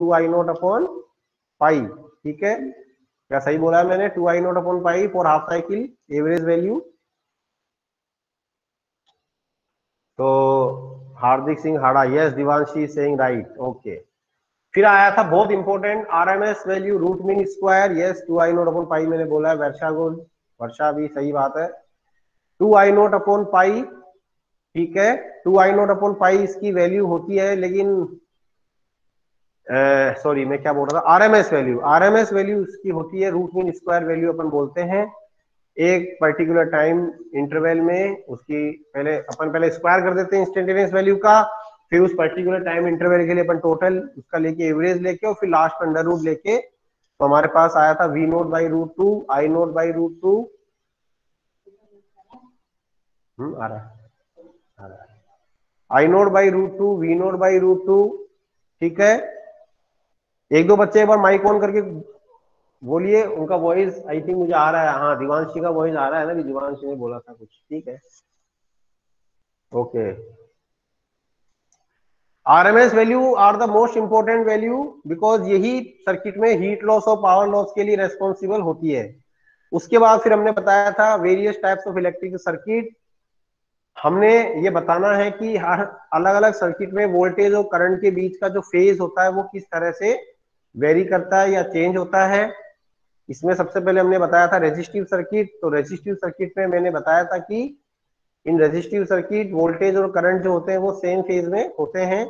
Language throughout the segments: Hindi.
Two I naught upon pi ठीक है? क्या सही बोला है मैंने? Two I naught upon pi for half cycle average value तो Hardik Singh Hada yes Divanshi saying right okay फिर आया था बहुत important RMS value root mean square yes two I naught upon pi मैंने बोला है, वर्षा गुड वर्षा भी सही बात है. Two I naught upon pi ठीक है? Two I naught upon pi इसकी वैल्यू होती है, लेकिन सॉरी मैं क्या बोल रहा था? आरएमएस वैल्यू आरएमएस वैल्यू उसकी होती है रूट मीन स्क्वायर वैल्यू अपन बोलते हैं। एक पर्टिकुलर टाइम इंटरवल में उसकी पहले, अपन पहले स्क्वायर कर देते हैं इंस्टेंटेनियस वैल्यू का, फिर उस पर्टिकुलर टाइम इंटरवल के लिए अपन टोटल उसका लेके एवरेज लेके और फिर लास्ट अंडर रूट लेके तो हमारे पास आया था V naught by root two I naught by root two हम्म आ रहा है। I naught by root two V naught by root two ठीक है? एक दो बच्चे एक बार माइक ऑन करके बोलिए, उनका वॉइस आई थिंक मुझे आ रहा है। हाँ दिवांशी का वॉइस आ रहा है ना कि दिवांशी ने बोला था कुछ। ठीक है। Okay RMS value are the most important value because यही सर्किट में हीट लॉस और पावर लॉस के लिए रेस्पॉन्सिबल होती है। उसके बाद फिर हमने बताया था various types of electric circuit हमने ये बताना है कि हर अलग अलग सर्किट में वोल्टेज और करंट के बीच का जो फ़ेज़ होता है वो किस तरह से वेरी करता है या चेंज होता है, इसमें सबसे पहले हमने बताया था रेजिस्टिव सर्किट तो रेजिस्टिव सर्किट में मैंने बताया था कि इन रेजिस्टिव सर्किट, वोल्टेज और करंट जो होते हैं वो सेम फ़ेज़ में होते हैं।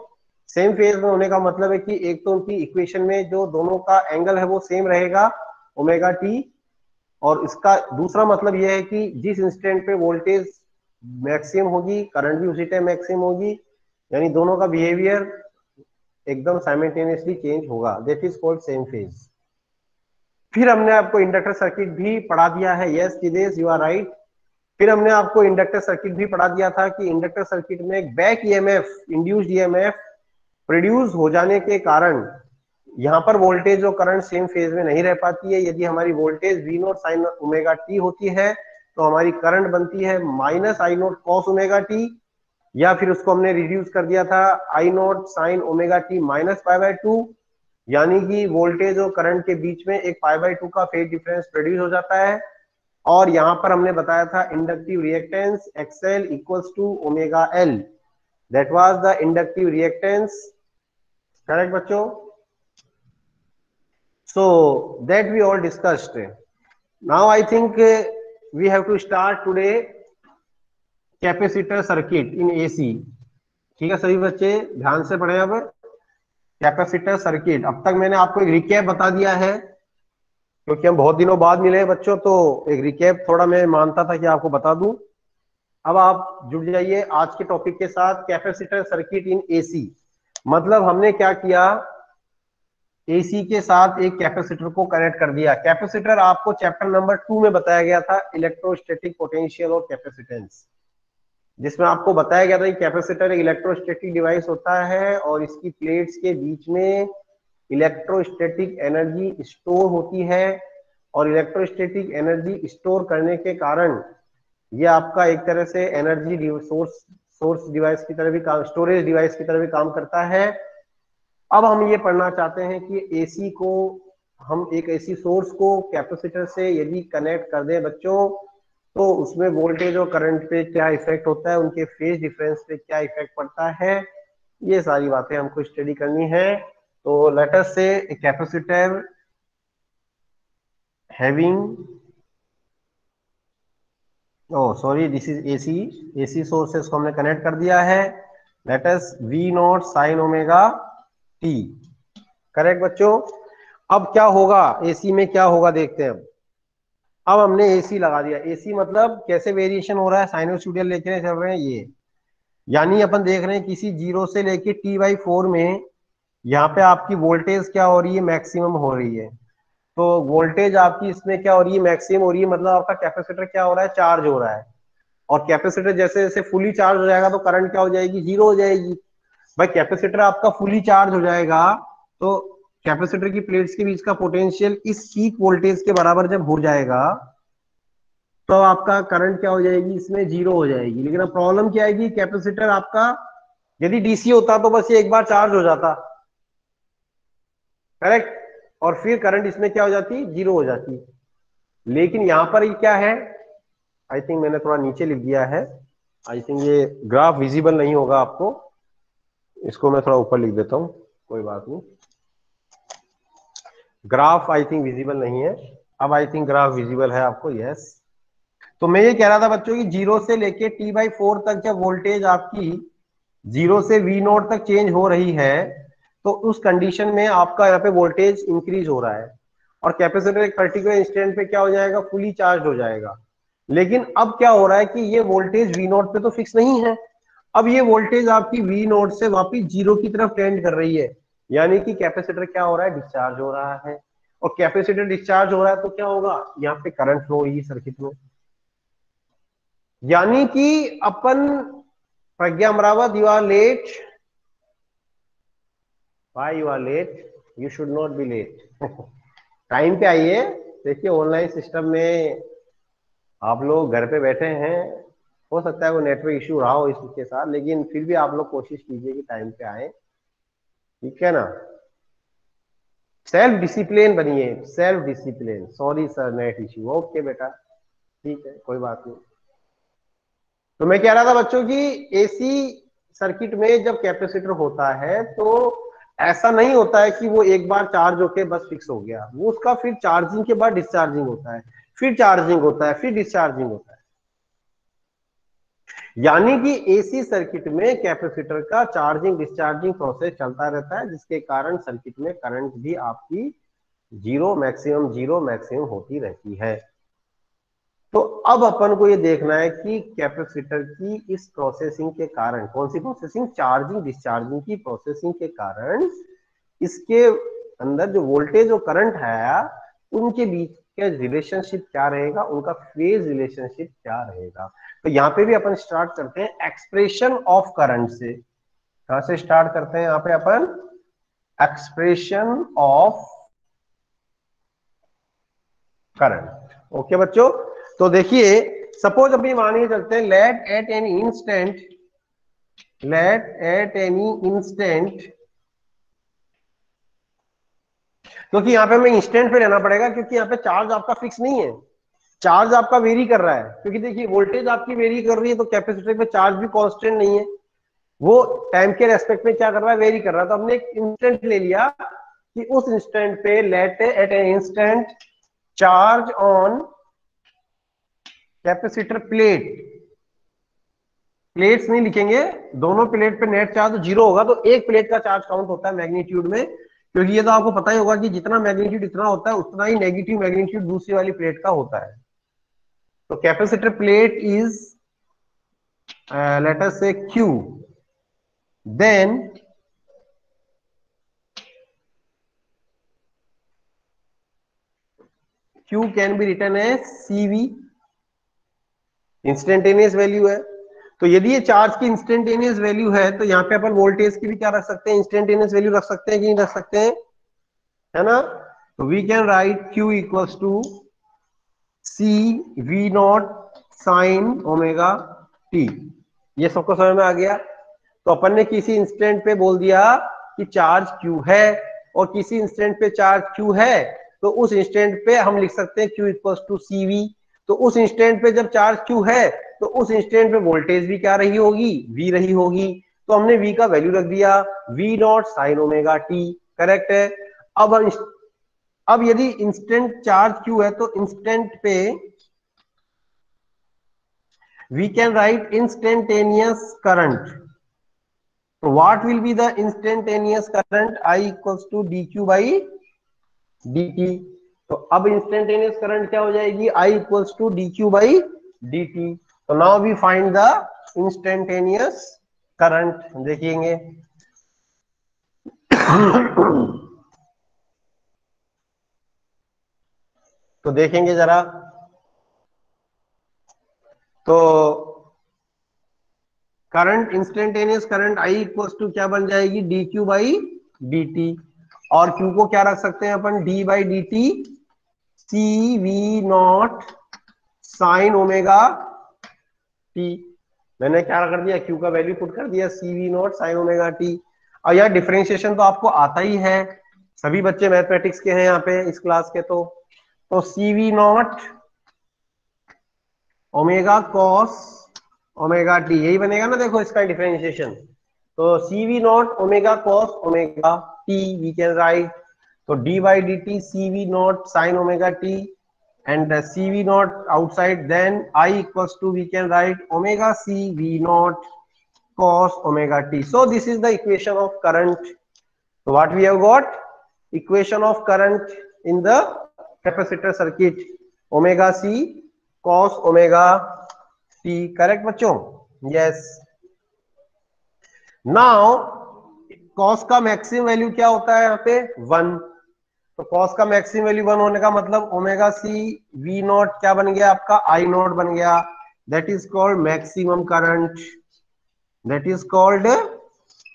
सेम फ़ेज़ में होने का मतलब है कि एक तो उनकी इक्वेशन में जो दोनों का एंगल है वो सेम रहेगा ओमेगा टी और इसका दूसरा मतलब यह है कि जिस इंस्टेंट पे वोल्टेज मैक्सिमम होगी करंट भी उसी टाइम मैक्सिमम होगी, यानी दोनों का बिहेवियर एकदम साइमल्टेनियसली चेंज होगा। That is called same phase फिर हमने आपको इंडक्टर सर्किट भी पढ़ा दिया है। Yes Jidesh you are right फिर हमने आपको इंडक्टर सर्किट भी पढ़ा दिया था कि इंडक्टर सर्किट में एक back EMF induced EMF produce हो जाने के कारण यहाँ पर वोल्टेज और करंट सेम फ़ेज़ में नहीं रह पाती है। यदि हमारी voltage V naught sine omega T होती है तो हमारी करंट बनती है minus I naught cos omega T या फिर उसको हमने रिड्यूस कर दिया था I naught sine omega T minus five by two यानी कि वोल्टेज और करंट के बीच में एक फाइव बाई टू का फ़ेज़ डिफरेंस प्रोड्यूस हो जाता है। और यहाँ पर हमने बताया था inductive reactance XL equals to omega L that was the inductive reactance correct बच्चों? That we all discussed. Now i think uh, we have to start today capacitor circuit in AC ठीक है सभी बच्चे, ध्यान से पढ़े अब। Capacitor circuit. अब तक मैंने आपको एक रिकैप बता दिया है। क्योंकि हम बहुत दिनों बाद मिले बच्चों तो एक रिकैप थोड़ा मैं मानता था कि आपको बता दूँ। अब आप जुड़ जाइए आज के टॉपिक के साथ, कैपेसिटर सर्किट इन एसी मतलब हमने क्या किया? एसी के साथ एक कैपेसिटर को कनेक्ट कर दिया। कैपेसिटर आपको चैप्टर नंबर टू में बताया गया था इलेक्ट्रोस्टैटिक पोटेंशियल और कैपेसिटेंस जिसमें आपको बताया गया था कि कैपेसिटर एक इलेक्ट्रोस्टैटिक डिवाइस होता है और इसकी प्लेट्स के बीच में इलेक्ट्रोस्टैटिक एनर्जी स्टोर होती है और इलेक्ट्रोस्टैटिक एनर्जी स्टोर करने के कारण ये आपका एक तरह से एनर्जी सोर्स सोर्स डिवाइस की तरह भी काम स्टोरेज डिवाइस की तरह भी काम करता है। अब हम ये पढ़ना चाहते हैं कि एसी को, हम एक एसी सोर्स को कैपेसिटर से यदि कनेक्ट कर दें बच्चों तो उसमें वोल्टेज और करंट पे क्या इफ़ेक्ट होता है, उनके फ़ेज़ डिफरेंस पे क्या इफ़ेक्ट पड़ता है, ये सारी बातें हमको स्टडी करनी है। तो let's say capacitor having O sorry this is AC AC sources को हमने कनेक्ट कर दिया है। Let's V naught sine omega T correct बच्चों? अब क्या होगा? एसी में क्या होगा देखते हैं अब हमने एसी लगा दिया। एसी मतलब कैसे वेरिएशन हो रहा है? साइनोस्यूडियल लेके चल रहे हैं ये। यानी अपन देख रहे हैं किसी ज़ीरो से लेके टी बाई फोर में यहाँ पे आपकी वोल्टेज क्या हो रही है? मैक्सिमम हो रही है। तो वोल्टेज आपकी इसमें क्या हो रही है? मैक्सिमम हो रही है। मतलब आपका कैपेसिटर क्या हो रहा है? चार्ज हो रहा है। और कैपेसिटर जैसे जैसे फुली चार्ज हो जाएगा तो करंट क्या हो जाएगी? ज़ीरो हो जाएगी। भाई कैपेसिटर आपका फुली चार्ज हो जाएगा तो कैपेसिटर की प्लेट्स के बीच का पोटेंशियल इस पीक वोल्टेज के बराबर जब हो जाएगा तो आपका करंट क्या हो जाएगी? इसमें ज़ीरो हो जाएगी। लेकिन अब प्रॉब्लम क्या आएगी कैपेसिटर आपका, यदि डीसी होता तो बस ये एक बार चार्ज हो जाता। करेक्ट और फिर करंट इसमें क्या हो जाती? ज़ीरो हो जाती। लेकिन यहाँ पर क्या है? आई थिंक मैंने थोड़ा नीचे लिख दिया है। आई थिंक ये ग्राफ विजिबल नहीं होगा आपको। इसको मैं थोड़ा ऊपर लिख देता हूँ। कोई बात नहीं। ग्राफ आई थिंक विजिबल नहीं है। अब आई थिंक ग्राफ विजिबल है आपको यस तो मैं ये कह रहा था बच्चों की ज़ीरो से लेके टी बाई फोर तक जब वोल्टेज आपकी ज़ीरो से वी नोट तक चेंज हो रही है तो उस कंडीशन में आपका यहाँ पे वोल्टेज इंक्रीज हो रहा है। और कैपेसिटर एक पर्टिकुलर इंस्टेंट पे क्या हो जाएगा? फुली चार्ज हो जाएगा। लेकिन अब क्या हो रहा है कि ये वोल्टेज वी नोट पे तो फिक्स नहीं है। अब ये वोल्टेज आपकी वी नोट से वापिस ज़ीरो की तरफ़ टेंड कर रही है। यानी कि कैपेसिटर क्या हो रहा है? डिस्चार्ज हो रहा है। और कैपेसिटर डिस्चार्ज हो रहा है तो क्या होगा? यहाँ पे करंट फ्लो होगी सर्किट में। यानी कि अपन Pragya Amrawat you are late why you are late you should not be late time पे आइए। देखिए ऑनलाइन सिस्टम में आप लोग घर पे बैठे हैं। हो सकता है वो नेटवर्क इश्यू रहा हो इसके साथ, लेकिन फिर भी आप लोग कोशिश कीजिए कि टाइम पे आए। ठीक है ना? सेल्फ डिसिप्लिन बनिए self discipline sorry sir net issue okay बेटा। ठीक है, कोई बात नहीं। तो मैं कह रहा था बच्चों की एसी सर्किट में जब कैपेसिटर होता है तो ऐसा नहीं होता है कि वो एक बार चार्ज होके बस फिक्स हो गया। वो उसका फिर चार्जिंग के बाद डिस्चार्जिंग होता है। फिर चार्जिंग होता है, फिर डिस्चार्जिंग होता है। यानी कि एसी सर्किट में कैपेसिटर का चार्जिंग डिस्चार्जिंग प्रोसेस चलता रहता है, जिसके कारण सर्किट में करंट भी आपकी ज़ीरो मैक्सिमम ज़ीरो मैक्सिमम होती रहती है। तो अब अपन को ये देखना है कि कैपेसिटर की इस प्रोसेसिंग के कारण, कौन सी प्रोसेसिंग चार्जिंग डिस्चार्जिंग की प्रोसेसिंग के कारण इसके अंदर जो वोल्टेज और करंट है, उनके बीच का रिलेशनशिप क्या रहेगा? उनका फ़ेज़ रिलेशनशिप क्या रहेगा? तो यहाँ पे भी अपन स्टार्ट करते हैं एक्सप्रेशन ऑफ़ करंट से। कहा से स्टार्ट करते हैं? यहाँ पे अपन एक्सप्रेशन ऑफ़ करंट ओके बच्चों? तो देखिए सपोज़ अभी मानिए चलते हैं let at any instant let at any instant क्योंकि यहाँ पे हमें इंस्टेंट पे लेना पड़ेगा, क्योंकि यहाँ पे चार्ज आपका फिक्स नहीं है। चार्ज आपका वेरी कर रहा है। क्योंकि देखिए वोल्टेज आपकी वेरी कर रही है तो कैपेसिटर पे चार्ज भी कांस्टेंट नहीं है। वो टाइम के रेस्पेक्ट में क्या कर रहा है वेरी कर रहा है। तो हमने एक इंस्टेंट ले लिया कि उस इंस्टेंट पे let at an instant charge on capacitor plate plates नहीं लिखेंगे, दोनों प्लेट पे नेट चार्ज ज़ीरो होगा तो एक प्लेट का चार्ज काउंट होता है मैग्नीट्यूड में। क्योंकि ये तो आपको पता ही होगा कि जितना मैग्नीट्यूड इतना होता है, उतना ही नेगेटिव मैग्नीट्यूड दूसरी वाली प्लेट का होता है। तो capacitor plate is let us say Q then Q can be written as CV instantaneous value है। तो यदि ये चार्ज की इंस्टेंटेनियस वैल्यू है तो यहाँ पे अपन वोल्टेज की भी क्या रख सकते हैं? इंस्टेंटेनियस वैल्यू रख सकते हैं कि नहीं रख सकते हैं? है ना? तो we can write Q equals to C V naught sine omega t ये सबको समझ में आ गया? तो अपन ने किसी इंस्टेंट पे बोल दिया कि चार्ज क्यू है, और किसी इंस्टेंट पे चार्ज क्यू है तो उस इंस्टेंट पे हम लिख सकते हैं Q equals to C V तो उस इंस्टेंट पे जब चार्ज क्यू है तो उस इंस्टेंट पे वोल्टेज भी क्या रही होगी? वी रही होगी। तो हमने वी का वैल्यू रख दिया। V naught sine omega t correct है? अब अब यदि इंस्टेंट चार्ज क्यू है तो इंस्टेंट पे we can write instantaneous current तो what will be the instantaneous current I equals to d Q by d t तो अब इंस्टेंटेनियस करंट क्या हो जाएगी? I equals to d Q by d t तो now we find the instantaneous current देखेंगे। तो देखेंगे जरा। तो current instantaneous current I equals to क्या बन जाएगी? D Q by d t और क्यू को क्या रख सकते हैं अपन? D by d t C V naught sine omega t मैंने क्या कर दिया? क्यू का वैल्यू पुट कर दिया C V naught sine omega t और यार डिफ्रेंशिएशन तो आपको आता ही है। सभी बच्चे मैथमेटिक्स के हैं यहाँ पे इस क्लास के तो। तो C V naught omega cos omega t यही बनेगा ना देखो इसका डिफरेंशिएशन तो C V naught omega cos omega t we can write तो d by d t C V naught sine omega t and the cv naught outside then i equals to we can write omega c v naught cos omega t so this is the equation of current so what we have got equation of current in the capacitor circuit omega c cos omega t correct bachcho yes now cos का मैक्सिमम वैल्यू क्या होता है यहाँ पे वन तो कॉस का मैक्सिमम वैल्यू वन होने का मतलब ओमेगा सी वी नॉट क्या बन गया आपका? आई नॉट बन गया। That is called maximum current that is called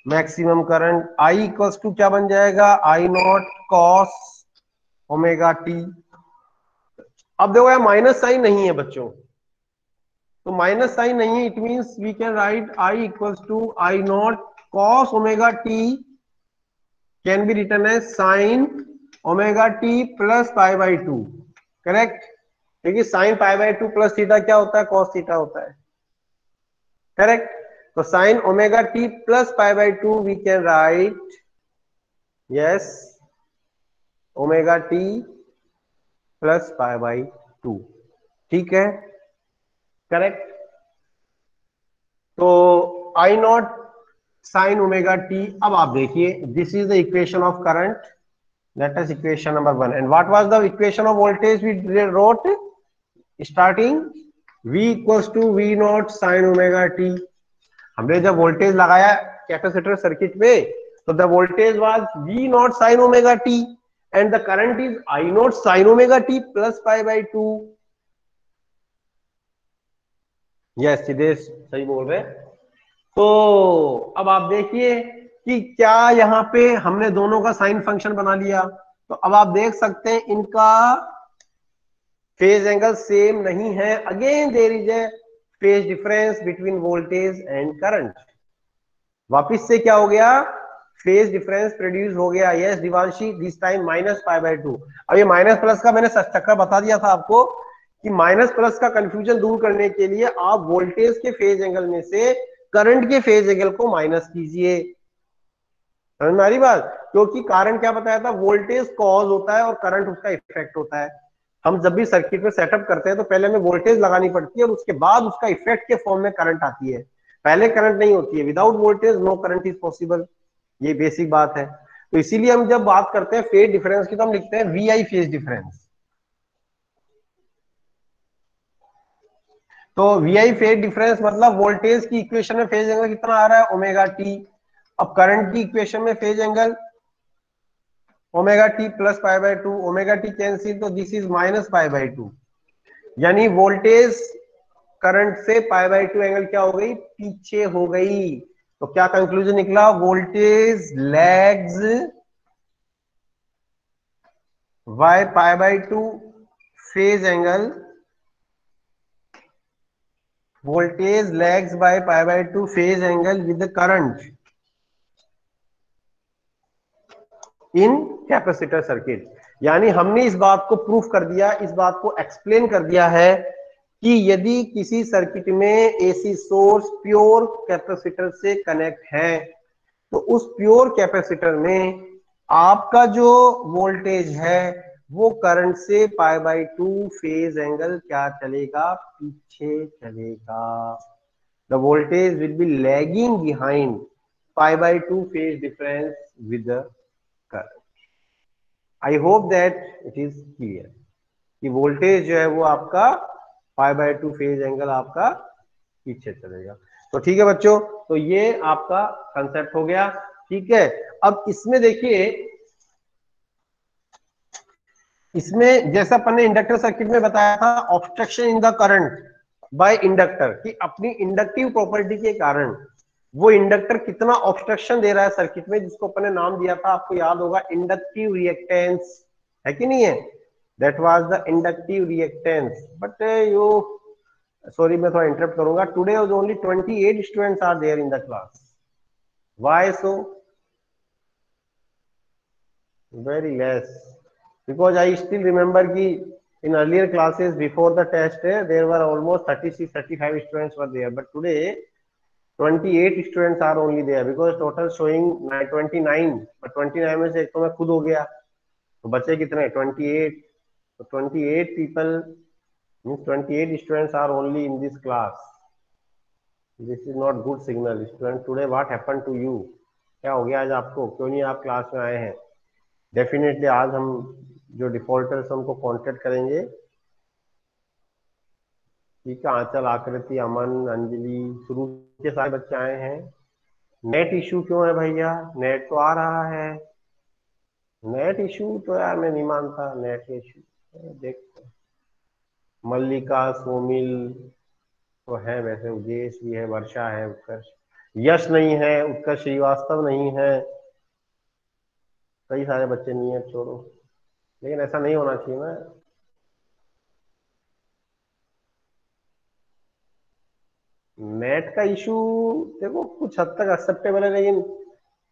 maximum current I equals to क्या बन जाएगा? I naught cos omega t अब देखो यार माइनस साइन नहीं है बच्चों। तो माइनस साइन नहीं है it means we can write I equals to I naught cos omega t can be written as sine omega t plus pi by two, correct? क्योंकि sine pi by two plus theta क्या होता है? कॉस थीटा होता है। करेक्ट? तो sine omega t plus pi by two we can write yes omega t plus pi by two. ठीक है? करेक्ट? तो I naught sine omega t, अब आप देखिए this is the equation of current That is equation number one. And what was the equation of voltage we wrote? Starting V equals to V naught sin omega t. हमने जब वोल्टेज लगाया कैपेसिटर सर्किट में तो the voltage was V naught sin omega t and the current is I naught sin omega t plus pi by 2. Yes Siddhesh सही बोल रहे तो अब आप देखिए कि क्या यहाँ पे हमने दोनों का साइन फ़ंक्शन बना लिया? तो अब आप देख सकते हैं इनका फ़ेज़ एंगल सेम नहीं है। Again there is a phase difference between voltage and current वापिस से क्या हो गया? फ़ेज़ डिफरेंस प्रोड्यूस हो गया। Yes Divanshi this time minus five by two अब ये माइनस प्लस का मैंने चक्कर बता दिया था आपको कि माइनस प्लस का कंफ्यूजन दूर करने के लिए आप वोल्टेज के फ़ेज़ एंगल में से करंट के फ़ेज़ एंगल को माइनस कीजिए। समझ में आ रही बात, क्योंकि कारण क्या बताया था? वोल्टेज कॉज होता है और करंट उसका इफ़ेक्ट होता है। हम जब भी सर्किट में सेटअप करते हैं तो पहले हमें वोल्टेज लगानी पड़ती है और उसके बाद उसका इफ़ेक्ट के फॉर्म में करंट आती है। पहले करंट नहीं होती है। Without voltage no current is possible ये बेसिक बात है। तो इसीलिए हम जब बात करते हैं फ़ेज़ डिफरेंस की तो हम लिखते हैं वी आई फ़ेज़ डिफरेंस तो वी आई फ़ेज़ डिफरेंस मतलब वोल्टेज की इक्वेशन में फ़ेज़ एंगल कितना आ रहा है? ओमेगा टी अब करंट की इक्वेशन में phase angle omega t plus pi by two omega t cancel तो this is minus pi by two यानी वोल्टेज करंट से पाई बाय टू एंगल क्या हो गई? पीछे हो गई। तो क्या कंक्लूजन निकला? Voltage lags by pi by two phase angle voltage lags by pi by two phase angle with current in capacitor circuit यानी हमने इस बात को प्रूफ कर दिया, इस बात को एक्सप्लेन कर दिया है कि यदि किसी सर्किट में एसी सोर्स प्योर कैपेसिटर से कनेक्ट है तो उस प्योर कैपेसिटर में आपका जो वोल्टेज है, वो करंट से pi by two phase angle क्या चलेगा? पीछे चलेगा। The voltage will be lagging behind pi by two phase difference with I hope that it is clear कि वोल्टेज जो है वो आपका five by two phase angle आपका पीछे चलेगा। तो ठीक है बच्चों तो ये आपका कंसेप्ट हो गया। ठीक है, अब इसमें देखिए, इसमें जैसा अपन ने इंडक्टर सर्किट में बताया था obstruction in the current by inductor कि अपनी इंडक्टिव प्रॉपर्टी के कारण वो इंडक्टर कितना ऑब्स्ट्रक्शन दे रहा है सर्किट में, जिसको अपन ने नाम दिया था, आपको याद होगा इंडक्टिव रिएक्टेंस है कि नहीं है? That was the inductive reactance but you sorry मैं थोड़ा इंटरप्ट करूँगा। Today was only 28 students are there in the class why so very less. Because I still remember ki in earlier classes before the test there were almost 36 35 students were there. But today 28 students are only there because total showing 29 but 29 में से एक तो मैं खुद हो गया तो बचे कितने 28 तो 28 people means 28 students are only in this class this is not good signal student today what happened to you क्या हो गया आज आपको क्यों नहीं आप क्लास में आए हैं डेफिनेटली आज हम जो डिफॉल्टर्स उनको कांटेक्ट करेंगे ठीक है आंचल आकृति, अमन, अंजलि, शुरू के सारे बच्चे आए हैं। नेट इशू क्यों है भैया? नेट तो आ रहा है। नेट इशू तो यार मैं नहीं मानता। नेट इशू देखते मल्लिका, सोमिल तो है वैसे, उदेश भी है, वर्षा है, उत्कर्ष। यश नहीं है, उत्कर्ष श्रीवास्तव नहीं है। कई सारे बच्चे नहीं है, छोड़ो। लेकिन ऐसा नहीं होना चाहिए ना। नेट का इशू देखो, कुछ हद तक एक्सेप्टेबल है, लेकिन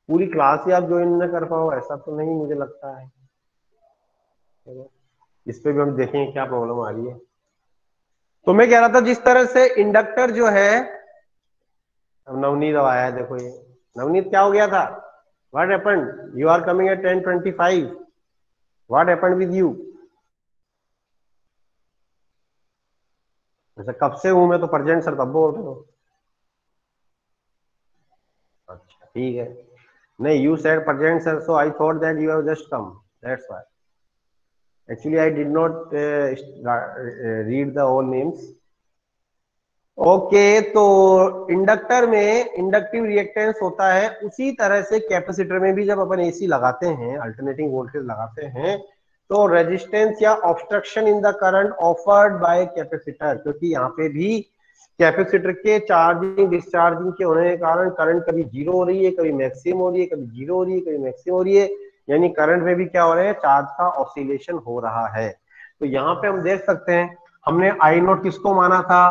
पूरी क्लास ही आप ज्वाइन न कर पाओ, ऐसा तो नहीं मुझे लगता है इस पे भी हम देखेंगे क्या प्रॉब्लम आ रही है तो मैं कह रहा था, जिस तरह से इंडक्टर जो है, अब नवनीत अब आया देखो ये नवनीत, क्या हो गया था What happened? You are coming at 10:25. What happened with you? ऐसा कब से हूँ मैं तो प्रजेंट सर तब बोल रहे हो। अच्छा ठीक है। नहीं you said present sir so I thought that you have just come that's why actually I did not read the all names okay तो इंडक्टर में इंडक्टिव रिएक्टेंस होता है, उसी तरह से कैपेसिटर में भी जब अपन एसी लगाते हैं अल्टरनेटिंग वोल्टेज लगाते हैं तो रेजिस्टेंस या obstruction in the current offered by capacitor क्योंकि यहाँ पे भी कैपेसिटर के चार्जिंग डिस्चार्जिंग के होने के कारण करंट कभी ज़ीरो हो रही है, कभी मैक्सिमम हो रही है, कभी ज़ीरो हो रही है, कभी मैक्सिमम हो रही है। यानी करंट में भी क्या हो रहा है चार्ज का ऑसिलेशन हो रहा है। तो यहाँ पे हम देख सकते हैं, हमने आई नोट किसको माना था?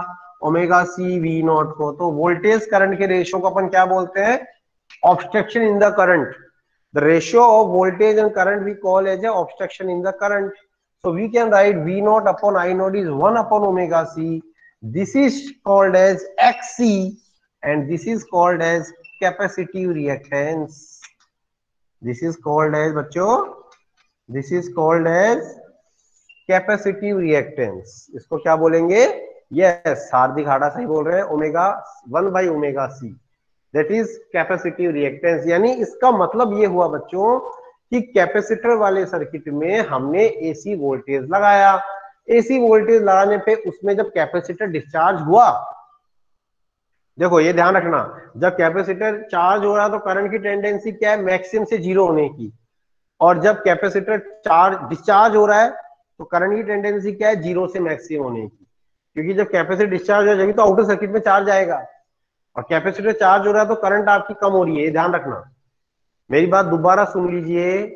ओमेगा सी वी नॉट को। तो वोल्टेज करंट के रेशियो को अपन क्या बोलते हैं? Obstruction in the current the ratio of voltage and current we call as a obstruction in the current so we can write v naught upon i naught is 1 upon omega c this is called as xc and this is called as capacitive reactance this is called as बच्चों this is called as capacitive reactance इसको क्या बोलेंगे यस हार्दिक हाड़ा सही बोल रहे हैं omega one by omega C that is capacitive reactance यानी इसका मतलब ये हुआ बच्चों कि कैपेसिटर वाले सर्किट में हमने एसी वोल्टेज लगाया। एसी वोल्टेज लगाने पे उसमें जब कैपेसिटर डिस्चार्ज हुआ, देखो ये ध्यान रखना, जब कैपेसिटर चार्ज हो रहा तो करंट की टेंडेंसी क्या है? मैक्सिमम से ज़ीरो होने की। और जब कैपेसिटर चार्ज डिस्चार्ज हो रहा है तो करंट की टेंडेंसी क्या है? ज़ीरो से मैक्सिमम होने की। क्योंकि जब कैपेसिटर डिस्चार्ज हो जाएगी तो आउटर सर्किट में चार्ज आएगा। और कैपेसिटर चार्ज हो रहा है तो करंट आपकी कम हो रही है ध्यान रखना। मेरी बात दोबारा सुन लीजिए।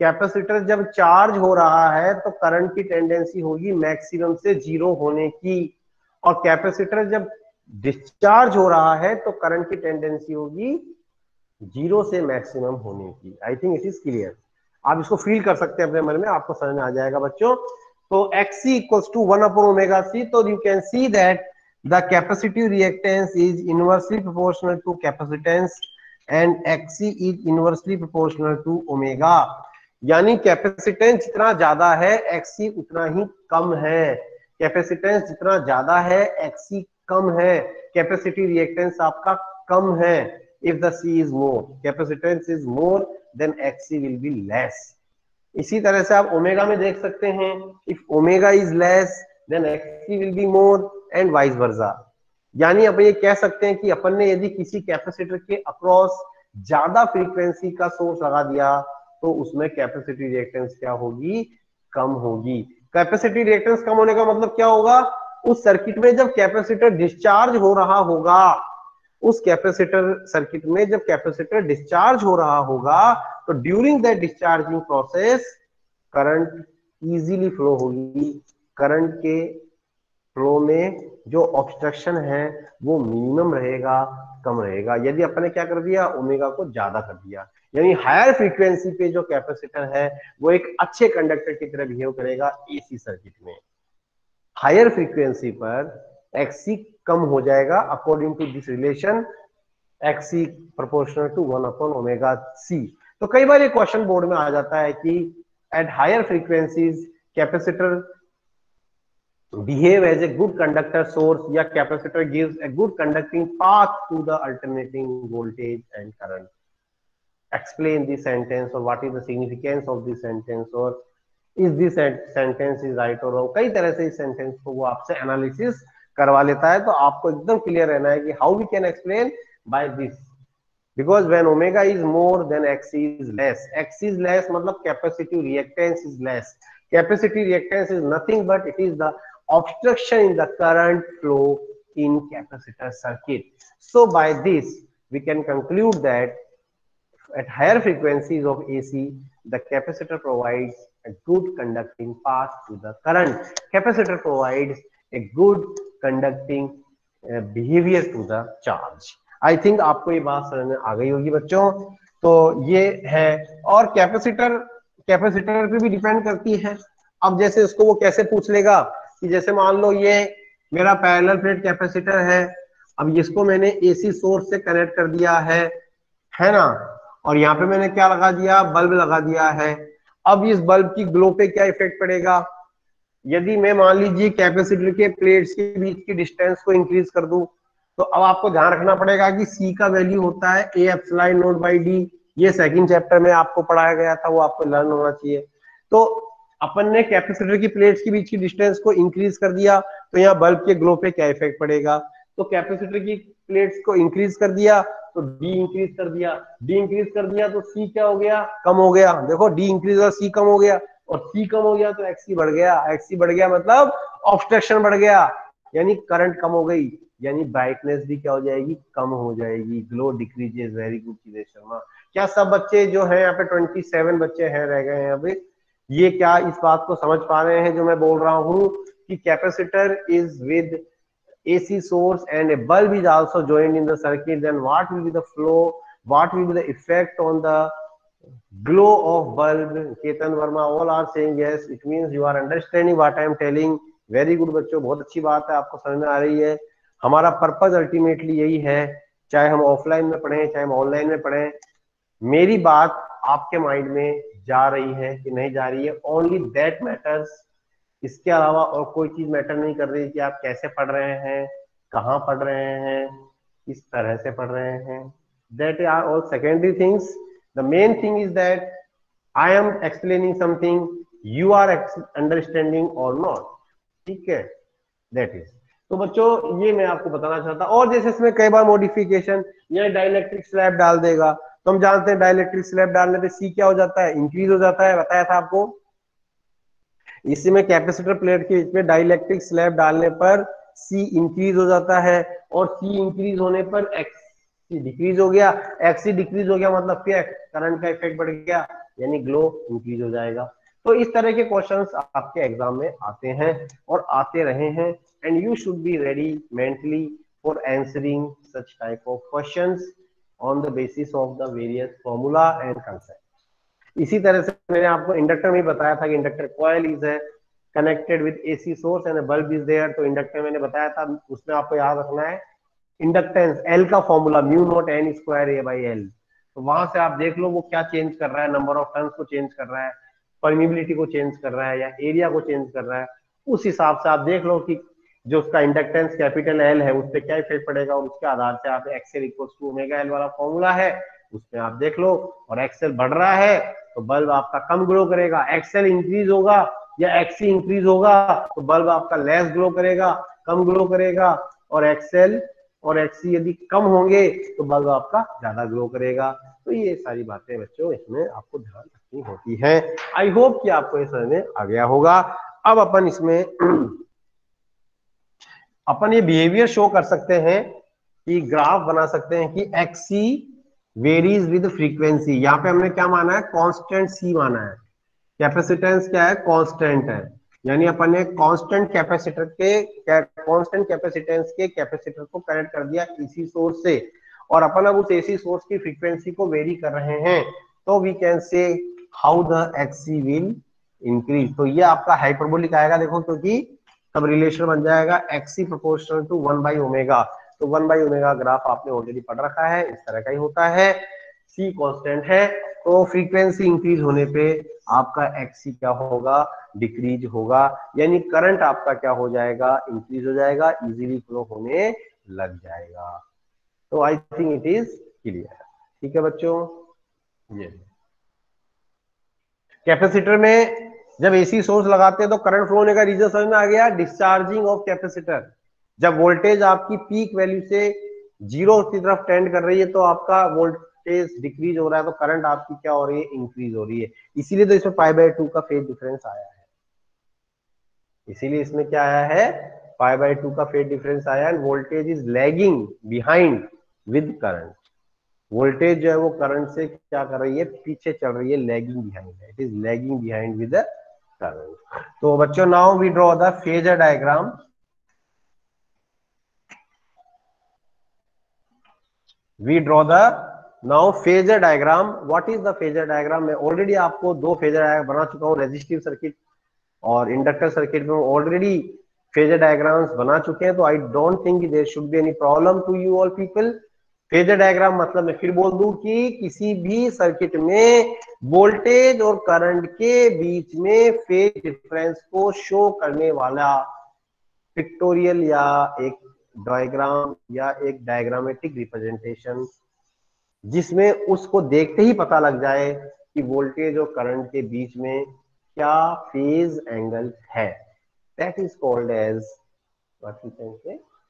कैपेसिटर जब चार्ज हो रहा है तो करंट की टेंडेंसी होगी मैक्सिमम से ज़ीरो होने की। और कैपेसिटर जब डिस्चार्ज हो रहा है तो करंट की टेंडेंसी होगी ज़ीरो से मैक्सिमम होने की। I think it is clear. आप इसको फील कर सकते हैं अपने मन में, आपको समझ में आ जाएगा बच्चों। तो Xc equals to 1 upon omega C तो you can see that the capacitive reactance is inversely proportional to capacitance and Xc is inversely proportional to omega. यानी कैपेसिटेंस जितना ज़्यादा है एक्सी उतना ही कम है। कैपेसिटेंस जितना ज़्यादा है एक्सी कम है। कैपेसिटी रिएक्टेंस आपका कम है। If the C is more capacitance is more then XC will be less इसी तरह से आप ओमेगा में देख सकते हैं। If omega is less then XC will be more and vice versa यानी अपन ये कह सकते हैं कि अपन ने यदि किसी कैपेसिटर के अक्रॉस ज़्यादा फ्रीक्वेंसी का सोर्स लगा दिया तो उसमें कैपेसिटी रिएक्टेंस क्या होगी? कम होगी। कैपेसिटी रिएक्टेंस कम होने का मतलब क्या होगा? उस सर्किट में जब कैपेसिटर डिस्चार्ज हो रहा होगा, उस कैपेसिटर सर्किट में जब कैपेसिटर डिस्चार्ज हो रहा होगा तो during that discharging process current easily flow होगी। करंट के फ्लो में जो ऑब्स्ट्रक्शन है, वो मिनिमम रहेगा, कम रहेगा। यदि अपने क्या कर दिया ओमेगा को ज़्यादा कर दिया। यानी हायर फ्रीक्वेंसी पे जो कैपेसिटर है, वो एक अच्छे कंडक्टर की तरह बिहेव करेगा एसी सर्किट में। हायर फ्रीक्वेंसी पर एक्सी कम हो जाएगा according to this relation XC proportional to one upon omega C तो कई बार ये क्वेश्चन बोर्ड में आ जाता है कि at higher frequencies capacitor behave as a good conductor source या capacitor gives a good conducting path to the alternating voltage and current explain this sentence or what is the significance of this sentence or is this sentence is right or wrong कई तरह से इस sentence को वो आपसे analysis करवा लेता है तो आपको एकदम क्लियर रहना है कि how we can explain by this because when omega is more then x is less x is less मतलब capacitive reactance is less capacitive reactance is nothing but it is the obstruction in the current flow in capacitor circuit so by this we can conclude that at higher frequencies of AC, the capacitor provides a good conducting path to the current. Capacitor provides a good conducting uh, behavior to the charge. I think आपको ये बात समझ में आ गई होगी बच्चों तो ये है और कैपेसिटर कैपेसिटर पे भी डिपेंड करती है अब जैसे उसको वो कैसे पूछ लेगा कि जैसे मान लो ये मेरा पैरेलल प्लेट कैपेसिटर है, अब इसको मैंने एसी सोर्स से कनेक्ट कर दिया है है ना? और यहाँ पे मैंने क्या लगा दिया? बल्ब लगा दिया है। अब इस बल्ब की ग्लो पे क्या इफ़ेक्ट पड़ेगा? यदि मैं मान लीजिए कैपेसिटर के प्लेट्स के बीच की डिस्टेंस को इंक्रीज कर दूँ तो अब आपको ध्यान रखना पड़ेगा कि सी का वैल्यू होता है A epsilon naught by d ये सेकंड चैप्टर में आपको पढ़ाया गया था, वो आपको लर्न होना चाहिए। तो अपन ने कैपेसिटर की प्लेट्स के बीच की डिस्टेंस को इंक्रीज कर दिया तो यहाँ बल्ब के ग्लो पे क्या इफ़ेक्ट पड़ेगा? तो कैपेसिटर की प्लेट्स को इंक्रीज कर दिया तो डी इंक्रीज कर दिया। डी इंक्रीज कर दिया तो सी क्या हो गया? कम हो गया। देखो डी इंक्रीज और सी कम हो गया। और सी कम हो गया तो एक्सी बढ़ गया। एक्सी बढ़ गया मतलब ऑब्स्ट्रक्शन बढ़ गया। यानी करंट कम हो गई। यानी ब्राइटनेस भी क्या हो जाएगी? कम हो जाएगी। ग्लो डिक्रीजेस वेरी गुड चीज़ें, शर्मा। क्या सब बच्चे जो है, यहाँ पे ट्वेंटी सेवन बच्चे हैं, रह गए हैं अभी। ये क्या इस बात को समझ पा रहे हैं जो मैं बोल रहा हूँ कि capacitor is with AC source and a bulb is also joint in the circuit then what will be the flow what will be the effect on the glow of bulb Ketan Verma all are saying yes it means you are understanding what I am telling very good बच्चों, बहुत अच्छी बात है, आपको समझ में आ रही है। हमारा पर्पज अल्टीमेटली यही है, चाहे हम ऑफलाइन में पढ़े, चाहे हम ऑनलाइन में पढ़े। मेरी बात आपके माइंड में जा रही है कि नहीं जा रही है ओनली दैट मैटर्स इसके अलावा और कोई चीज़ मैटर नहीं कर रही कि आप कैसे पढ़ रहे हैं, कहाँ पढ़ रहे हैं, किस तरह से पढ़ रहे हैं। That are all secondary things the main thing is that I am explaining something you are understanding और नॉट ठीक है? दैट इज़ तो बच्चों, ये मैं आपको बताना चाहता और जैसे इसमें कई बार मॉडिफिकेशन या डायलैक्ट्रिक स्लैब डाल देगा। तो हम जानते हैं डायलैक्ट्रिक स्लैब डालने पे सी क्या हो जाता है? इंक्रीज हो जाता है, बताया था आपको? इसी में कैपेसिटर प्लेट के बीच में डाइलेक्ट्रिक स्लैब डालने पर सी इंक्रीज हो जाता है और सी इंक्रीज होने पर एक्सी डिक्रीज हो गया। एक्सी डिक्रीज हो गया मतलब क्या? करंट का इफ़ेक्ट बढ़ गया, यानी ग्लो इंक्रीज हो जाएगा। तो इस तरह के क्वेश्चंस आपके एग्ज़ाम में आते हैं और आते रहे हैं and you should be ready mentally for answering such type of questions on the basis of the various formula and concept इसी तरह से मैंने आपको इंडक्टर में बताया था कि इंडक्टर कॉयल इज़ है connected with AC source and bulb is there तो इंडक्टर मैंने बताया था, उसमें आपको याद रखना है इंडक्टेंस एल का formula mu naught N square A by L तो वहाँ से आप देख लो वो क्या चेंज कर रहा है नंबर ऑफ़ टर्न्स को चेंज कर रहा है परमिबिलिटी को चेंज कर रहा है या एरिया को चेंज कर रहा है, उस हिसाब से आप देख लो कि जो उसका इंडक्टेंस कैपिटल एल है, उस पर क्या इफ़ेक्ट पड़ेगा? और उसके आधार से आप XL equal to omega L वाला फॉर्मूला है उसमें आप देख लो। और एक्सएल बढ़ रहा है तो बल्ब आपका कम ग्लो करेगा। एक्सएल इंक्रीज होगा या एक्सी इंक्रीज होगा तो बल्ब आपका लेस ग्लो करेगा, कम ग्लो करेगा। और एक्सएल और एक्सी यदि कम होंगे तो बल्ब आपका ज़्यादा ग्लो करेगा। तो ये सारी बातें बच्चों, इसमें आपको ध्यान रखनी होती है। आई होप कि आपको ये समझ में आ गया होगा। अब अपन इसमें अपन ये बिहेवियर शो कर सकते हैं कि ग्राफ बना सकते हैं कि एक्सी वेरीज विद फ्रीक्वेंसी यहाँ पे हमने क्या माना है? कांस्टेंट सी माना है। कैपेसिटेंस क्या है? कांस्टेंट है। यानी अपन ने कांस्टेंट कैपेसिटर के कांस्टेंट कैपेसिटेंस के कैपेसिटर को कनेक्ट कर दिया इसी सोर्स से। और अपन अब उस एसी सोर्स की फ्रीक्वेंसी को वेरी कर रहे हैं। तो we can say how the XC will increase तो ये आपका हाइपरबोलिक आएगा, देखो, क्योंकि तब रिलेशन बन जाएगा XC proportional to one by omega तो वन बाई ओमेगा ग्राफ आपने ऑलरेडी पढ़ रखा है, इस तरह का ही होता है। सी कांस्टेंट है तो फ्रीक्वेंसी इंक्रीज होने पे आपका एक्सी क्या होगा? डिक्रीज होगा। यानी करंट आपका क्या हो जाएगा? इंक्रीज हो जाएगा इजीली फ्लो होने लग जाएगा। तो I think it is clear ठीक है बच्चों? ये। कैपेसिटर में जब एसी सोर्स लगाते हैं तो करंट फ्लो होने का रीजन समझ में आ गया डिस्चार्जिंग ऑफ़ कैपेसिटर जब वोल्टेज आपकी पीक वैल्यू से ज़ीरो की तरफ़ टेंड कर रही है तो आपका वोल्टेज डिक्रीज हो रहा है तो करंट आपकी क्या हो रही है? इंक्रीज हो रही है। इसीलिए तो इसमें फाइव बाई टू का फ़ेज़ डिफरेंस आया है। इसीलिए इसमें क्या आया है? फाइव बाई टू का फ़ेज़ डिफरेंस आया and voltage is lagging behind with current voltage जो है वो करंट से क्या कर रही है? पीछे चल रही है lagging behind it is lagging behind with current तो बच्चों now we draw the phasor diagram we draw the now phasor diagram what is the phasor diagram मैं ऑलरेडी आपको दो फेजर डायग्राम बना चुका हूँ। रेजिस्टिव सर्किट और इंडक्टर सर्किट में ऑलरेडी फेजर डायग्राम्स बना चुके हैं। तो I don't think there should be any problem to you all people phasor diagram मतलब मैं फिर बोल दूँ कि किसी भी सर्किट में वोल्टेज और करंट के बीच में फ़ेज़ डिफरेंस को शो करने वाला पिक्टोरियल या एक डायग्राम या एक डायग्रामेटिक रिप्रेजेंटेशन जिसमें उसको देखते ही पता लग जाए कि वोल्टेज और करंट के बीच में क्या फ़ेज़ एंगल है। That is called as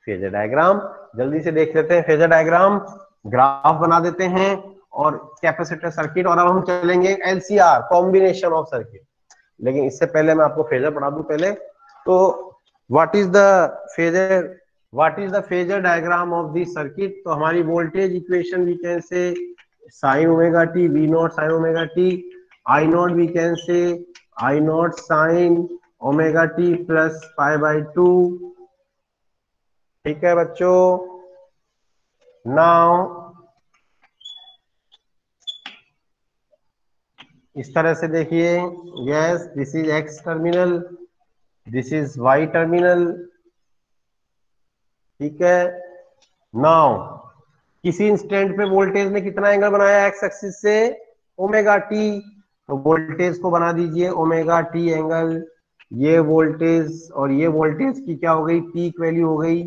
phasor diagram जल्दी से देख लेते हैं फेजर डायग्राम ग्राफ बना देते हैं। और कैपेसिटर सर्किट और अब हम चलेंगे एलसीआर कॉम्बिनेशन ऑफ़ सर्किट लेकिन इससे पहले मैं आपको फेजर पढ़ा दूँ पहले। तो what is the phasor what is the phasor diagram of this circuit तो हमारी voltage equation we can say sine omega t V naught sine omega t I naught we can say I naught sine omega t plus pi by two ठीक है बच्चों? नाउ इस तरह से देखिए yes this is X terminal this is Y terminal ठीक है? नाउ किसी इंस्टेंट पे वोल्टेज ने कितना एंगल बनाया एक्स एक्सिस से? ओमेगा टी तो वोल्टेज को बना दीजिए ओमेगा टी एंगल ये वोल्टेज और ये वोल्टेज की क्या हो गई? पीक वैल्यू हो गई।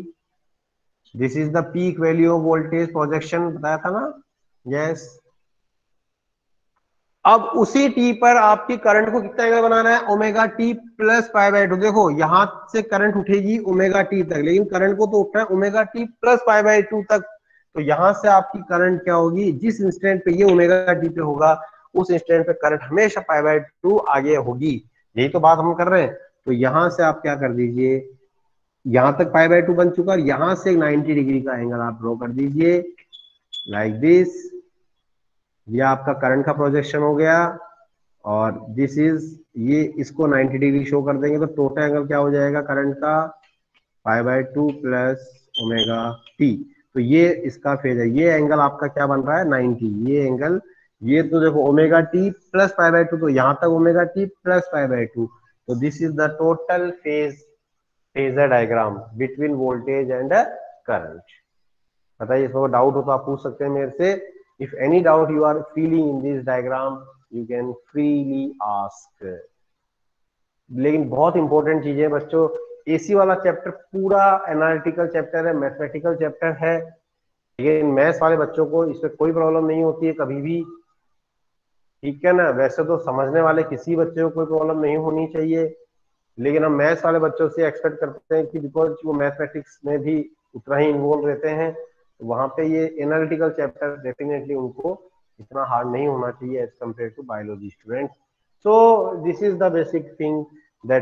This is the peak value of voltage projection बताया था ना? Yes yes. अब उसी टी पर आपकी करंट को कितना एंगल बनाना है? Omega t plus five by two देखो, यहाँ से करंट उठेगी ओमेगा टी तक, लेकिन करंट को तो उठना है omega t plus five by two तक। तो यहाँ से आपकी करंट क्या होगी? जिस इंस्टेंट पे ये ओमेगा टी पे होगा, उस इंस्टेंट पे करंट हमेशा फाइव बाई टू आगे होगी। यही तो बात हम कर रहे हैं। तो यहाँ से आप क्या कर दीजिए? यहाँ तक फाइव बाई टू बन चुका है यहाँ से नाइनटी डिग्री का एंगल आप ड्रॉ कर दीजिए। लाइक दिस ये आपका करंट का प्रोजेक्शन हो गया और दिस इज़ ये इसको 90 डिग्री शो कर देंगे तो टोटल एंगल क्या हो जाएगा करंट का? Five by two plus omega t तो ये इसका फ़ेज़ है। ये एंगल आपका क्या बन रहा है? 90 ये एंगल ये तो देखो omega t plus five by two तो यहाँ तक omega t plus five by two तो this is the total phase phasor diagram between voltage and current बताइए इसमें डाउट हो तो आप पूछ सकते हैं मेरे से। If any doubt you are feeling in this diagram, you can freely ask. लेकिन बहुत इंपॉर्टेंट चीज़ है बच्चों एसी वाला चैप्टर पूरा एनालिटिकल चैप्टर है मैथमेटिकल चैप्टर है। लेकिन मैथ्स वाले बच्चों को इसमें कोई प्रॉब्लम नहीं होती है, कभी भी। ठीक है ना? वैसे तो समझने वाले किसी बच्चे को कोई प्रॉब्लम नहीं होनी चाहिए। लेकिन हम मैथ्स वाले बच्चों से एक्सपेक्ट करते हैं कि बिकॉज़ वो मैथमेटिक्स में भी उतना ही इन्वॉल्व रहते हैं। वहाँ पे ये एनालिटिकल चैप्टर डेफिनेटली उनको इतना हार्ड नहीं होना चाहिए as compare to biology student so this is the basic thing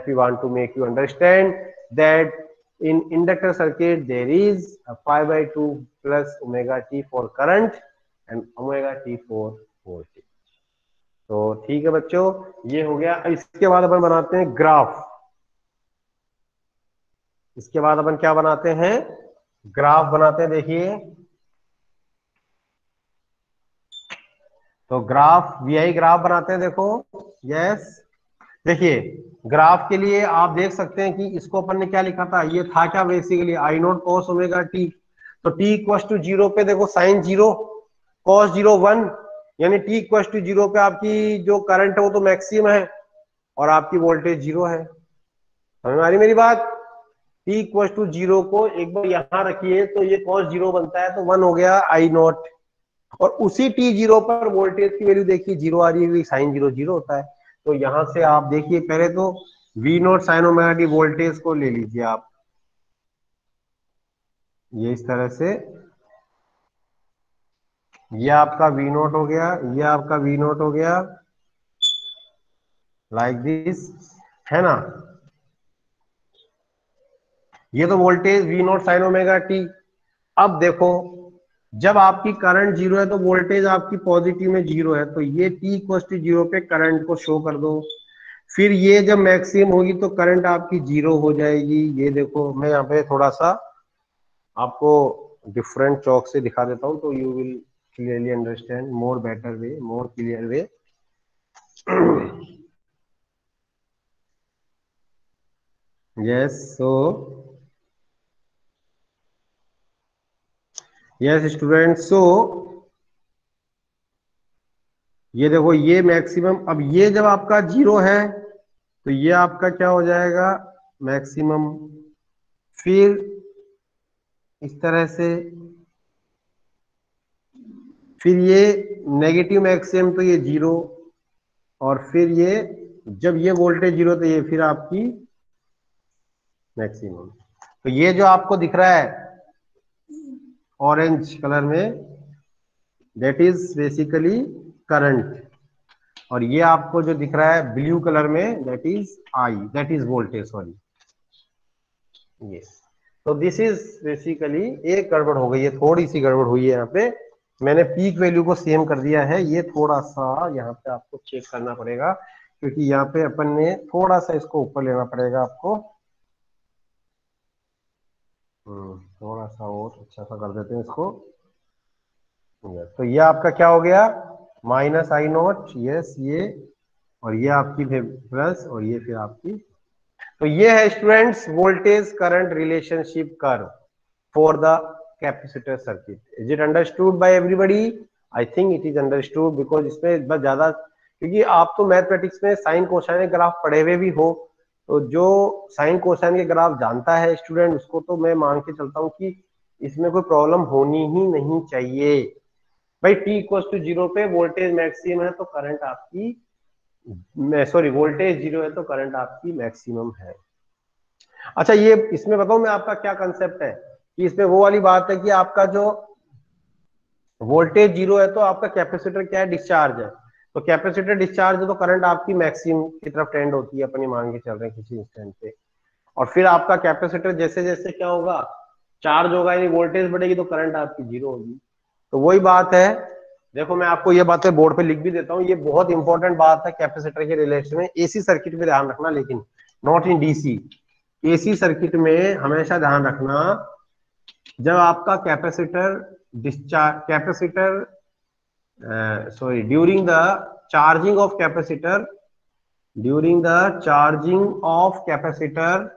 we want to make you understand that in inductor circuit there is a pi by 2 plus omega t for current and omega t for voltage. तो ठीक है बच्चों, ये हो गया। इसके बाद अपन बनाते हैं ग्राफ इसके बाद अपन क्या बनाते हैं? ग्राफ बनाते हैं, देखिए। तो ग्राफ वीआई ग्राफ बनाते हैं, देखो। यस देखिए, ग्राफ के लिए आप देख सकते हैं कि इसको अपन ने क्या लिखा था? ये था क्या basically I naught cos omega t तो टी इक्व टू ज़ीरो पे देखो sine zero cos zero one यानी टी इक्व टू ज़ीरो पे आपकी जो करंट है वो तो मैक्सिमम है और आपकी वोल्टेज ज़ीरो है। समझ में आ रही मेरी बात? टी इक्व टू ज़ीरो को एक बार यहाँ रखिए तो ये कॉस ज़ीरो बनता है तो वन हो गया आई नोट और उसी टी ज़ीरो पर वोल्टेज की वैल्यू देखिए ज़ीरो आ रही है साइन ज़ीरो ज़ीरो होता है। तो यहाँ से आप देखिए पहले तो V naught sine omega t voltage को ले लीजिए आप। ये इस तरह से। ये आपका वी नोट हो गया, ये आपका वी नोट हो गया। लाइक like दिस है ना? ये तो voltage V naught sine omega t अब देखो, जब आपकी करंट ज़ीरो है तो वोल्टेज आपकी पॉजिटिव में ज़ीरो है तो ये टी कोस्ट ज़ीरो पे करंट को शो कर दो। फिर ये जब मैक्सिमम होगी तो करंट आपकी ज़ीरो हो जाएगी। ये देखो, मैं यहाँ पे थोड़ा सा आपको डिफरेंट चौक से दिखा देता हूँ तो you will clearly understand more better way more clear way yes, so yes student so ये देखो, ये मैक्सिमम अब ये जब आपका ज़ीरो है तो ये आपका क्या हो जाएगा? मैक्सिमम फिर इस तरह से, फिर ये नेगेटिव मैक्सिमम तो ये ज़ीरो और फिर ये, जब ये वोल्टेज ज़ीरो तो ये फिर आपकी मैक्सिमम तो ये जो आपको दिख रहा है ऑरेंज कलर में दैट इज़ बेसिकली करंट और ये आपको जो दिख रहा है ब्लू कलर में that is I that is voltage sorry ये तो दिस इज़ बेसिकली एक गड़बड़ हो गई है, थोड़ी सी गड़बड़ हुई है यहाँ पे। मैंने पीक वैल्यू को सेम कर दिया है, ये थोड़ा सा यहाँ पे आपको चेक करना पड़ेगा, क्योंकि यहाँ पे अपन ने थोड़ा सा इसको ऊपर लेना पड़ेगा आपको। थोड़ा सा और अच्छा सा कर देते हैं इसको। तो ये आपका क्या हो गया? माइनस आई नोट यस ये, और ये आपकी प्लस और ये फिर आपकी। तो ये है स्टूडेंट्स वोल्टेज करंट रिलेशनशिप कर for the capacitor circuit is it understood by everybody I think it is understood because इसमें बस ज़्यादा, क्योंकि आप तो मैथमेटिक्स में साइन कोसाइन ग्राफ पढ़े हुए भी हो तो जो साइन कोसाइन के ग्राफ जानता है स्टूडेंट, उसको तो मैं मान के चलता हूँ कि इसमें कोई प्रॉब्लम होनी ही नहीं चाहिए। भाई टी इक्व टू ज़ीरो पे वोल्टेज मैक्सिमम है तो करंट आपकी सॉरी वोल्टेज ज़ीरो है तो करंट आपकी मैक्सिमम है। अच्छा ये इसमें बताऊ मैं आपका क्या कंसेप्ट है? कि इसमें वो वाली बात है कि आपका जो वोल्टेज ज़ीरो है तो आपका कैपेसिटर क्या है? डिस्चार्ज है। तो कैपेसिटर डिस्चार्ज तो करंट आपकी मैक्सिमम की तरफ़ टेंड होती है, अपनी मान के चल रहे किसी इंस्टेंट पे। और फिर आपका कैपेसिटर जैसे जैसे क्या होगा चार्ज होगा, यानी वोल्टेज बढ़ेगी तो करंट आपकी ज़ीरो होगी। तो वही बात है। देखो, मैं आपको ये बातें बोर्ड पे लिख भी देता हूँ। ये बहुत इंपॉर्टेंट बात है कैपेसिटर के रिलेशन में। एसी सर्किट में ध्यान रखना, लेकिन not in DC AC circuit में हमेशा ध्यान रखना, जब आपका capacitor discharge capacitor uh, sorry during the charging of capacitor during the charging of capacitor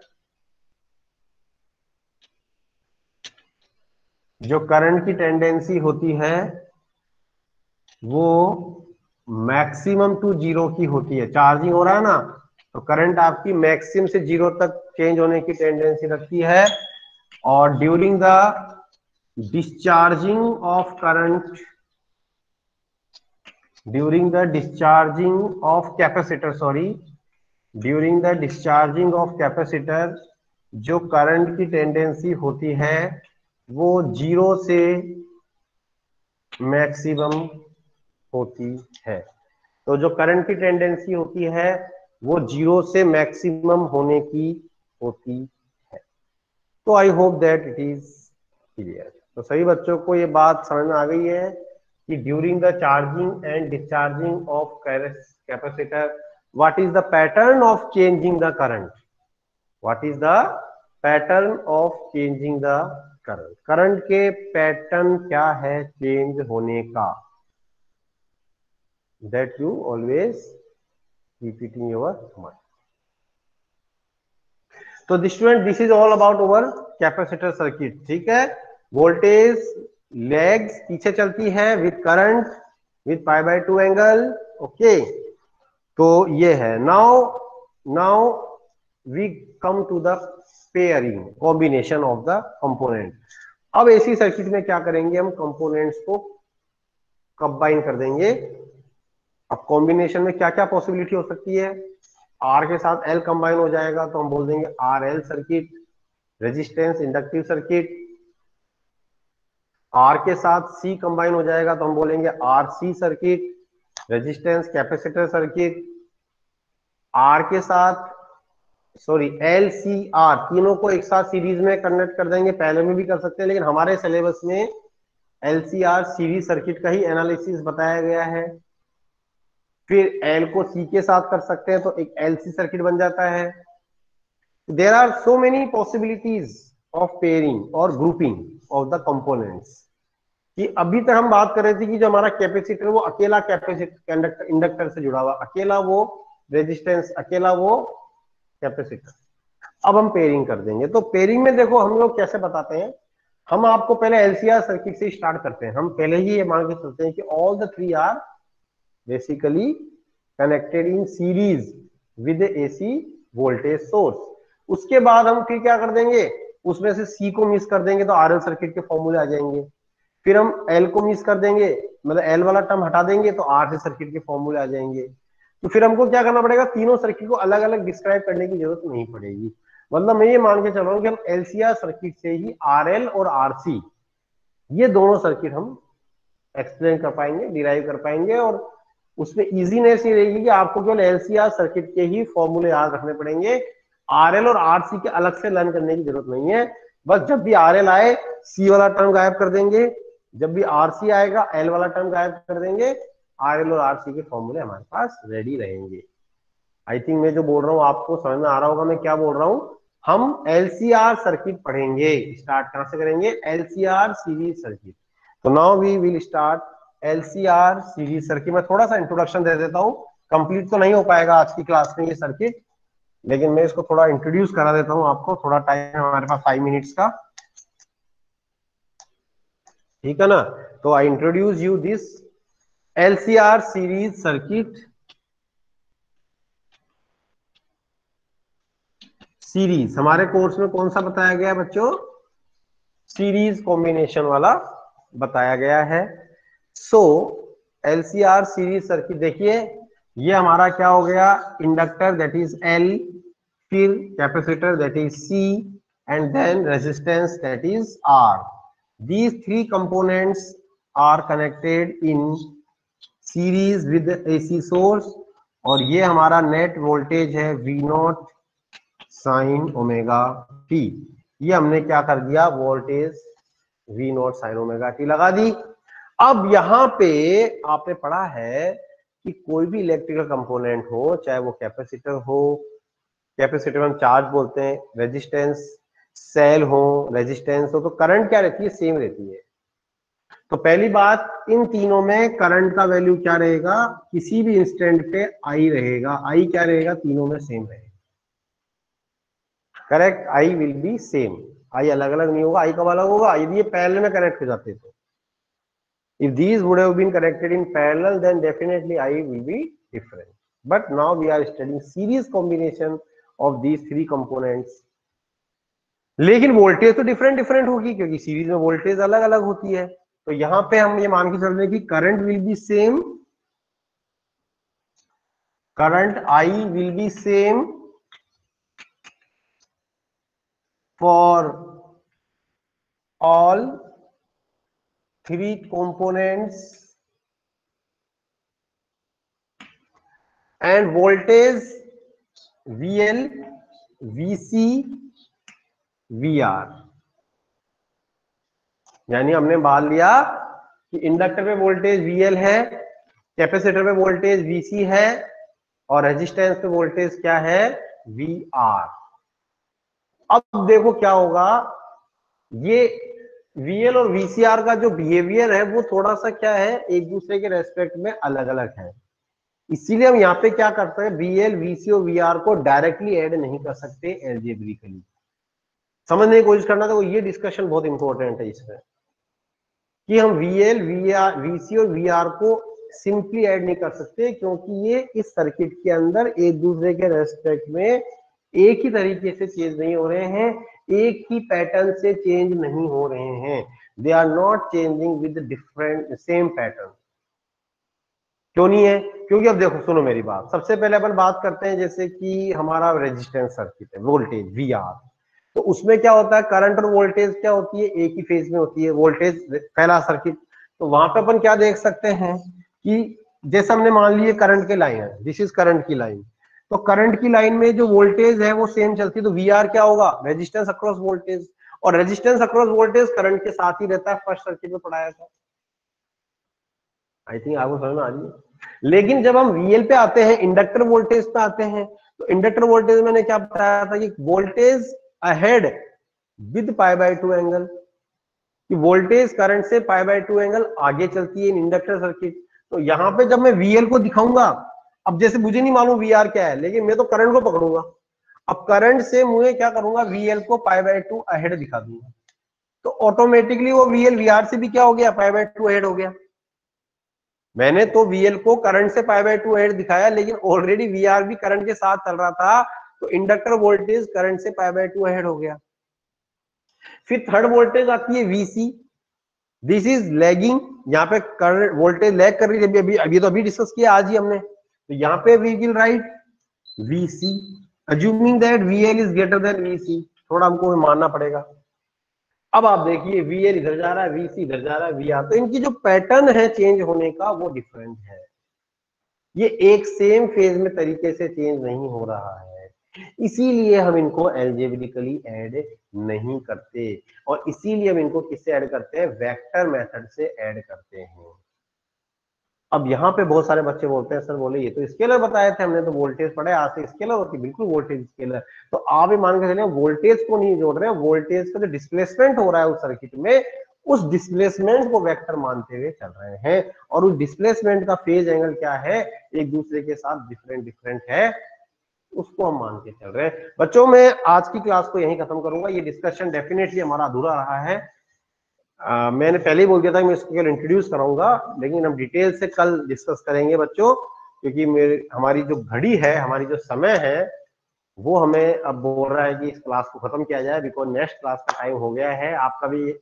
जो करंट की टेंडेंसी होती है वो मैक्सिमम टू ज़ीरो की होती है। चार्जिंग हो रहा है ना तो करंट आपकी मैक्सिमम से ज़ीरो तक चेंज होने की टेंडेंसी रखती है। और during the discharging of current during the discharging of capacitor, sorry, during the discharging of capacitor, जो करंट की टेंडेंसी होती है, वो ज़ीरो से मैक्सिमम होती है। तो जो करंट की टेंडेंसी होती है, वो ज़ीरो से मैक्सिमम होने की होती है। तो I hope that it is clear तो सभी बच्चों को ये बात समझ में आ गई है। कि during the charging and discharging of capacitor what is the pattern of changing the current what is the pattern of changing the current current के पैटर्न क्या है चेंज होने का? That you always repeating your mind तो student this is all about over capacitor circuit ठीक है? वोल्टेज लेग्स पीछे चलती है with current with pi by two angle okay तो ये है. Now now we come to the pairing combination of the component अब एसी सर्किट में क्या करेंगे हम? कंपोनेंट्स को कंबाइन कर देंगे. अब कॉम्बिनेशन में क्या क्या पॉसिबिलिटी हो सकती है? आर के साथ एल कंबाइन हो जाएगा तो हम बोल देंगे R L circuit resistance inductive circuit R के साथ सी कंबाइन हो जाएगा तो हम बोलेंगे R C circuit resistance capacitor circuit R के साथ सॉरी एल सी आर तीनों को एक साथ सीरीज़ में कन्वर्ट कर देंगे, पहले में भी कर सकते हैं, लेकिन हमारे सिलेबस में L C R series circuit का ही एनालिसिस बताया गया है। फिर एल को सी के साथ कर सकते हैं तो एक एल सी सर्किट बन जाता है। There are so many possibilities of pairing और ग्रुपिंग ऑफ़ द कंपोनेंट्स कि अभी तक हम बात कर रहे थे कि जो हमारा कैपेसिटर वो अकेला कैपेसिटर इंडक्टर से जुड़ा हुआ अकेला वो रेजिस्टेंस अकेला वो कैपेसिटर अब हम पेयरिंग कर देंगे। तो पेयरिंग में देखो, हम लोग कैसे बताते हैं? हम आपको पहले एलसीआर सर्किट से स्टार्ट करते हैं। हम पहले ही ये मान के चलते हैं कि all the three are basically connected in series with AC voltage source उसके बाद हम फिर क्या कर देंगे? उसमें से सी को मिस कर देंगे तो आरएल सर्किट के फॉर्मूले आ जाएँगे। फिर हम एल को मिस कर देंगे मतलब एल वाला टर्म हटा देंगे तो आर से सर्किट के फॉर्मूले आ जाएँगे। तो फिर हमको क्या करना पड़ेगा? तीनों सर्किट को अलग अलग डिस्क्राइब करने की ज़रूरत नहीं पड़ेगी। मतलब मैं ये मान के चल रहा हूँ कि हम एलसीआर सर्किट से ही आरएल और आरसी ये दोनों सर्किट हम एक्सप्लेन कर पाएँगे डिराइव कर पाएँगे और उसमें इजीनेस ये रहेगी कि आपको केवल एलसीआर सर्किट के ही फॉर्मूले याद रखने पड़ेंगे। आरएल और आरसी के अलग से लर्न करने की ज़रूरत नहीं है। बस जब भी आरएल आए सी वाला टर्म गायब कर देंगे। जब भी आरसी आएगा एल वाला टर्म गायब कर देंगे। आरएल और आरसी के फॉर्मूले हमारे पास रेडी रहेंगे। आई थिंक मैं जो बोल रहा हूँ, आपको समझ में आ रहा होगा मैं क्या बोल रहा हूँ। हम एलसीआर सर्किट पढ़ेंगे। स्टार्ट कहाँ से करेंगे? एलसीआर सीरीज़ सर्किट तो now we will start LCR series circuit मैं थोड़ा सा इंट्रोडक्शन दे देता हूँ। कंप्लीट तो नहीं हो पाएगा आज की क्लास में ये सर्किट लेकिन मैं इसको थोड़ा इंट्रोड्यूस करा देता हूँ आपको। थोड़ा टाइम हमारे पास फाइव मिनट्स का। ठीक है ना? तो I introduce you this LCR series circuit series हमारे कोर्स में कौन सा बताया गया है बच्चों? सीरीज़ कॉम्बिनेशन वाला बताया गया है। सो एलसीआर सीरीज़ सर्किट देखिए, ये हमारा क्या हो गया? इंडक्टर दैट इज़ एल फिर capacitor that is C and then resistance that is R these three components are connected in series with AC source और ये हमारा नेट वोल्टेज है V naught sine omega t ये हमने क्या कर दिया? Voltage V naught sine omega t लगा दी। अब यहाँ पे आपने पढ़ा है कि कोई भी इलेक्ट्रिकल कंपोनेंट हो, चाहे वो कैपेसिटर हो कैपेसिटर हम चार्ज बोलते हैं रेजिस्टेंस सेल हो रेजिस्टेंस हो तो करंट क्या रहती है? सेम रहती है। तो पहली बात, इन तीनों में करंट का वैल्यू क्या रहेगा? किसी भी इंस्टेंट पे आई रहेगा। आई क्या रहेगा? तीनों में सेम रहेगा। Correct I will be same I अलग अलग नहीं होगा। आई कब अलग होगा? यदि ये पैरल में कनेक्ट हो जाते तो। If these were connected in parallel then definitely I will be different but now we are studying series combination of these three components लेकिन वोल्टेज तो डिफरेंट डिफरेंट होगी क्योंकि सीरीज़ में वोल्टेज अलग अलग होती है। तो यहाँ पे हम ये मान के चल रहे हैं कि current will be same current I will be same for all three components and voltage VL, VC, VR यानी हमने मान लिया कि इंडक्टर पे वोल्टेज VL है कैपेसिटर पे वोल्टेज VC है और रेजिस्टेंस पे वोल्टेज क्या है? वी आर अब देखो क्या होगा। ये VL और VCR का जो बिहेवियर है वो थोड़ा सा क्या है? एक दूसरे के रेस्पेक्ट में अलग अलग है। इसीलिए हम यहाँ पे क्या करते हैं? वीएल वीसी और वीआर को डायरेक्टली ऐड नहीं कर सकते एल्जेब्रिकली समझने की कोशिश करना तो ये डिस्कशन बहुत इंपॉर्टेंट है इसमें, कि हम वीएल वीआर वीसी और वीआर को सिंपली ऐड नहीं कर सकते, क्योंकि ये इस सर्किट के अंदर एक दूसरे के रेस्पेक्ट में एक ही तरीके से चेंज नहीं हो रहे हैं, एक ही पैटर्न से चेंज नहीं हो रहे हैं। They are not changing with different same pattern क्यों नहीं है? क्योंकि अब देखो, सुनो मेरी बात। सबसे पहले अपन बात करते हैं जैसे कि हमारा रेजिस्टेंस सर्किट है वोल्टेज वी आर तो उसमें क्या होता है? करंट और वोल्टेज क्या होती है? एक ही फ़ेज़ में होती है। वोल्टेज पहला सर्किट तो वहाँ पे अपन क्या देख सकते हैं कि जैसे हमने मान लिए करंट के लाइन है। दिस इज़ करंट की लाइन तो करंट की लाइन में जो वोल्टेज है वो सेम चलती है। तो वी आर क्या होगा? रेजिस्टेंस अक्रॉस वोल्टेज और रेजिस्टेंस अक्रॉस वोल्टेज करंट के साथ ही रहता है। फ़र्स्ट सर्किट में पढ़ाया था। आई थिंक आपको समझ में आ रही है? लेकिन जब हम वीएल पे आते हैं इंडक्टर वोल्टेज पे आते हैं तो इंडक्टर वोल्टेज मैंने क्या बताया था कि voltage ahead with pi by two angle कि वोल्टेज करंट से पाई बाय टू एंगल आगे चलती है इन इंडक्टर सर्किट तो यहाँ पे जब मैं वीएल को दिखाऊँगा, अब जैसे मुझे नहीं मालूम वी आर क्या है, लेकिन मैं तो करंट को पकड़ूँगा। अब करंट से मुझे क्या करूँगा वीएल को पाई बाय टू अहेड दिखा दूँगा। तो ऑटोमेटिकली वो वीएल वीआर से भी क्या हो गया? पाई बाय टू अहेड हो गया। मैंने तो वीएल को करंट से पाई बाय टू अहेड दिखाया, लेकिन ऑलरेडी वीआर भी करंट के साथ चल रहा था। तो इंडक्टर वोल्टेज करंट से पाई बाय टू अहेड हो गया। फिर थर्ड वोल्टेज आती है वीसी दिस इज़ लैगिंग यहाँ पे करंट वोल्टेज लैग कर रही है। अभी अभी तो अभी डिस्कस किया आज ही हमने। तो यहाँ पे we will write VC assuming that VL is greater than VC थोड़ा हमको मानना पड़ेगा। अब आप देखिए वीएल इधर जा रहा है वीसी इधर जा रहा है वीआर तो इनकी जो पैटर्न है चेंज होने का, वो डिफरेंट है। ये एक सेम फ़ेज़ में तरीके से चेंज नहीं हो रहा है। इसीलिए हम इनको एल्जेब्रिकली ऐड नहीं करते। और इसीलिए हम इनको किससे ऐड करते हैं? वेक्टर मेथड से ऐड करते हैं। अब यहाँ पे बहुत सारे बच्चे बोलते हैं, सर, बोले, ये तो स्केलर बताए थे हमने तो वोल्टेज पढ़े, आज से स्केलर होती बिल्कुल वोल्टेज स्केलर तो आप ही मान के चले वोल्टेज को नहीं जोड़ रहे वोल्टेज का जो डिस्प्लेसमेंट हो रहा है उस सर्किट में, उस डिस्प्लेसमेंट को वेक्टर मानते हुए चल रहे हैं। और उस डिस्प्लेसमेंट का फ़ेज़ एंगल क्या है? एक दूसरे के साथ डिफरेंट डिफरेंट है। उसको हम मान के चल रहे हैं। बच्चों मैं आज की क्लास को यही खत्म करूँगा। ये डिस्कशन डेफिनेटली हमारा अधूरा रहा है। आ, मैंने पहले ही बोल दिया था मैं इसको केवल इंट्रोड्यूस कराऊँगा लेकिन हम डिटेल से कल डिस्कस करेंगे बच्चों क्योंकि मेरे हमारी जो घड़ी है हमारी जो समय है वो हमें अब बोल रहा है कि इस क्लास को खत्म किया जाए बिकॉज़ नेक्स्ट क्लास का टाइम हो गया है। आपका भी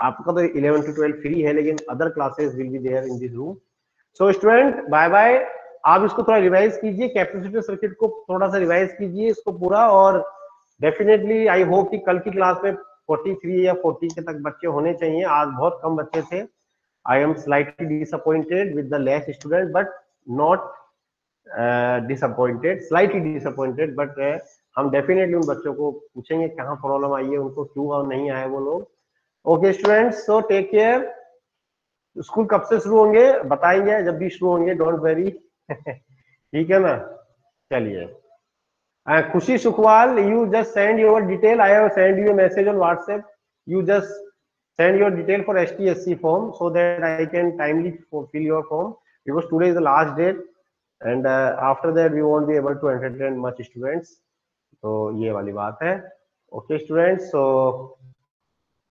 आपका तो इलेवन टू ट्वेल्व फ्री है लेकिन other classes will be there in this room so student bye bye आप इसको थोड़ा रिवाइज कीजिए कैपेसिटर सर्किट को थोड़ा सा रिवाइज कीजिए इसको पूरा और डेफिनेटली आई होप कि कल की क्लास में 43 या 40 के तक बच्चे होने चाहिए। आज बहुत कम बच्चे थे। I am slightly disappointed with the less student but not disappointed slightly disappointed but हम डेफिनेटली उन बच्चों को पूछेंगे, कहाँ प्रॉब्लम आई है? उनको क्यों और नहीं आए वो लोग? Okay students so take care school कब से शुरू होंगे? बताएँगे, जब भी शुरू होंगे डोंट वेरी ठीक है ना? चलिए। Khushi Sukhwal you just send your detail I have send you message on WhatsApp you just send your detail for S T S C form so that I can timely fill your form because today is the last date and after that we won't be able to entertain much students तो ये वाली बात है। ओके स्टूडेंट्स सो